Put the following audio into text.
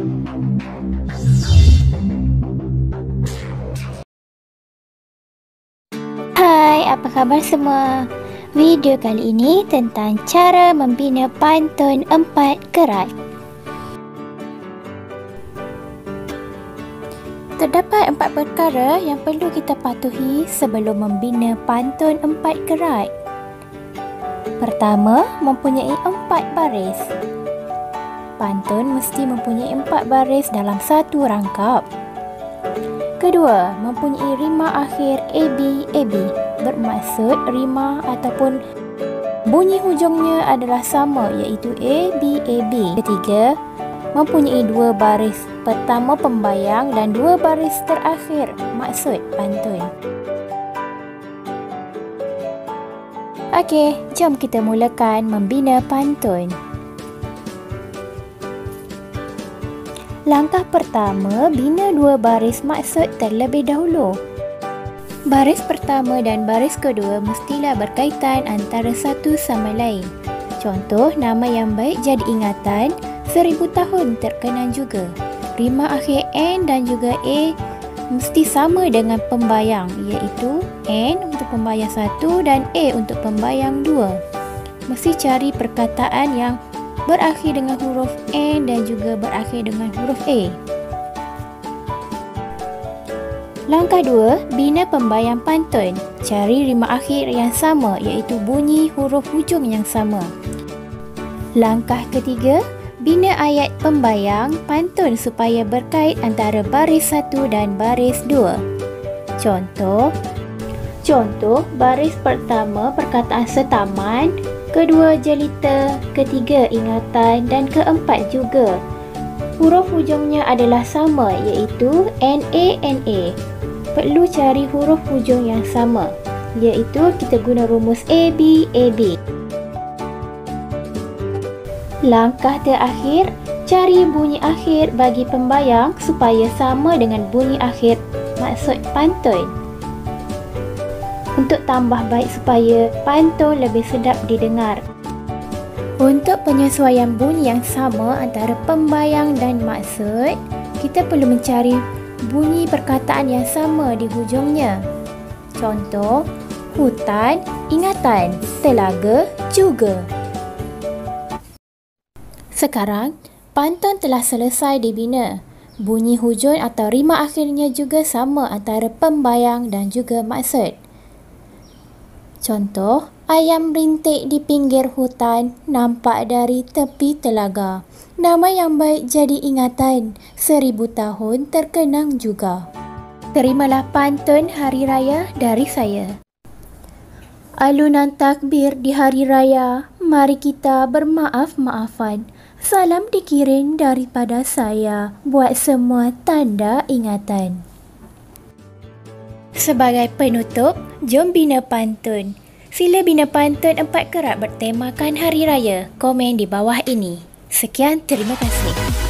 Hai, apa khabar semua? Video kali ini tentang cara membina pantun empat kerat. Terdapat empat perkara yang perlu kita patuhi sebelum membina pantun empat kerat. Pertama, mempunyai empat baris. Pantun mesti mempunyai empat baris dalam satu rangkap. Kedua, mempunyai rima akhir AB AB bermaksud rima ataupun bunyi hujungnya adalah sama iaitu AB AB. Ketiga, mempunyai dua baris pertama pembayang dan dua baris terakhir maksud pantun. Okey, jom kita mulakan membina pantun. Langkah pertama, bina dua baris maksud terlebih dahulu. Baris pertama dan baris kedua mestilah berkaitan antara satu sama lain. Contoh, nama yang baik jadi ingatan, seribu tahun terkenang juga. Rima akhir N dan juga A mesti sama dengan pembayang iaitu N untuk pembayang satu dan A untuk pembayang dua. Mesti cari perkataan yang berakhir dengan huruf N dan juga berakhir dengan huruf A. Langkah 2, bina pembayang pantun. Cari rima akhir yang sama iaitu bunyi huruf hujung yang sama. Langkah ketiga, bina ayat pembayang pantun supaya berkait antara baris satu dan baris dua. Contoh, contoh baris pertama perkataan setaman kedua jelita, ketiga ingatan dan keempat juga. Huruf hujungnya adalah sama iaitu NA-NA. Perlu cari huruf hujung yang sama iaitu kita guna rumus AB-AB. Langkah terakhir, cari bunyi akhir bagi pembayang supaya sama dengan bunyi akhir maksud pantun untuk tambah baik supaya pantun lebih sedap didengar. Untuk penyesuaian bunyi yang sama antara pembayang dan maksud, kita perlu mencari bunyi perkataan yang sama di hujungnya. Contoh, hutan, ingatan, telaga juga. Sekarang, pantun telah selesai dibina. Bunyi hujung atau rima akhirnya juga sama antara pembayang dan juga maksud. Contoh, ayam rintik di pinggir hutan nampak dari tepi telaga. Nama yang baik jadi ingatan, seribu tahun terkenang juga. Terimalah pantun hari raya dari saya. Alunan takbir di hari raya, mari kita bermaaf-maafan. Salam dikirim daripada saya buat semua tanda ingatan. Sebagai penutup, jom bina pantun. Sila bina pantun empat kerat bertemakan hari raya. Komen di bawah ini. Sekian, terima kasih.